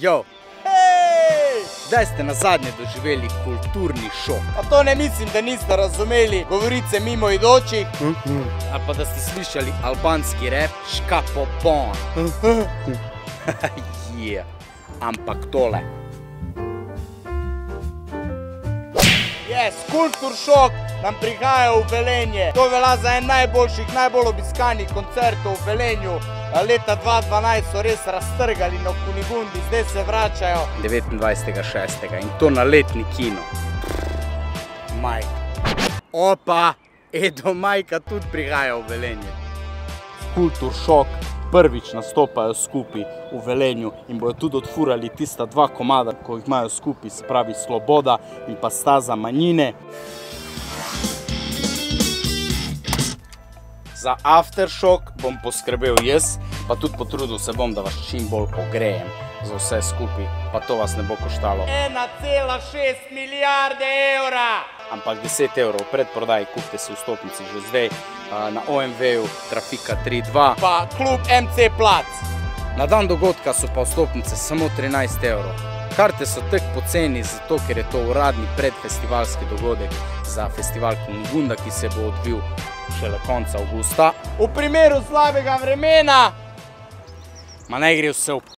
Jo, Hej! kdaj ste na zadnje doživeli kulturni šok? Pa to ne mislim, da niste razumeli govorice mimo idočih. Ali pa da ste slišali albanski rep škapopon? Je, ampak tole. Yes, kultur šok nam prihaja v Velenje. To velja za en najboljših, najbolj obiskanih koncertov v Velenju. Leta 2012 so res raztrgali na Kunigundi, zdaj se vračajo. 29.6. in to na letni kino. Maj. Opa, Edo Majka tudi prihaja v Velenje. Kultur šok prvič nastopajo skupaj v Velenju in bojo tudi odfurali tista dva komada, ko jih imajo skupaj, se pravi Sloboda in pa Staza manjine. Za aftershock bom poskrbel jaz, pa tudi potrudil se bom, da vas čim bolj ogrejem za vse skupaj, pa to vas ne bo koštalo. 1,6 milijarde evra! Ampak 10 evrov predprodaj, kupite si vstopnici že zdaj na OMV-ju Trafika 3.2. Pa klub MC Plac. Na dan dogodka so pa vstopnice samo 13 evrov. Karte so tako poceni, zato ker je to uradni predfestivalski dogodek za festival Kunigunda, ki se bo odvil šele konca avgusta. V primeru slabega vremena, ma ne gre vse v